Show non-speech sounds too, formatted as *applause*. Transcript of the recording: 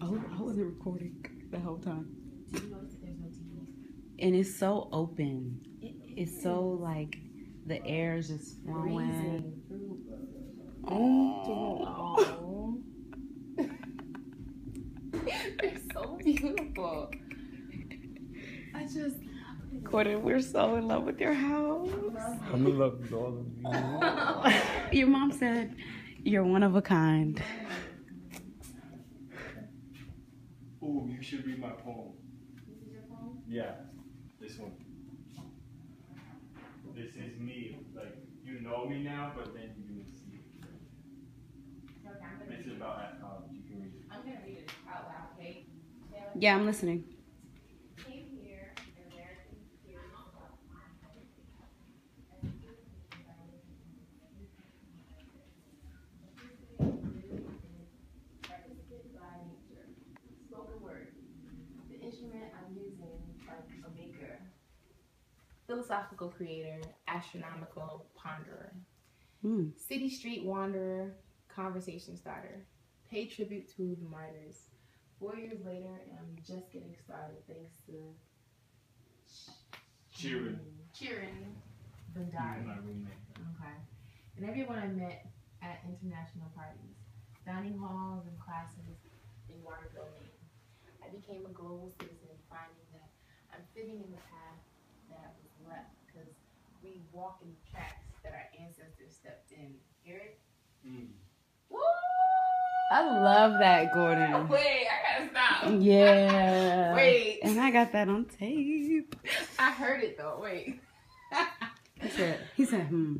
Oh, I wasn't recording the whole time. Do you notice that there's no TV? And it's so open. It's so like the air is just flowing. Oh. *laughs* it's so beautiful. I just Gordon, we're so in love with your house. I'm in love with all of you. *laughs* Your mom said you're one of a kind. You should read my poem. This is your phone? Yeah, this one. This is me. Like you know me now, but then you didn't see it. Okay, I'm gonna It's read it. about at college. You can read it. I'm gonna read it out loud, okay? Yeah, I'm listening. Philosophical creator, astronomical ponderer. Hmm. City street wanderer, conversation starter. Pay tribute to the martyrs. Four years later, and I'm just getting started thanks to Cheering. Cheering You're Bandari. Okay. And everyone I met at international parties, dining halls and classes in Waterville, Maine. I became a global citizen, finding that I'm fitting in the path that was left because we walk in the tracks that our ancestors stepped in. Hear it? Mm. Woo! I love that, Gordon. *laughs* Wait, I gotta stop. Yeah. *laughs* Wait. And I got that on tape. I heard it though. Wait. *laughs* He said, he said, hmm.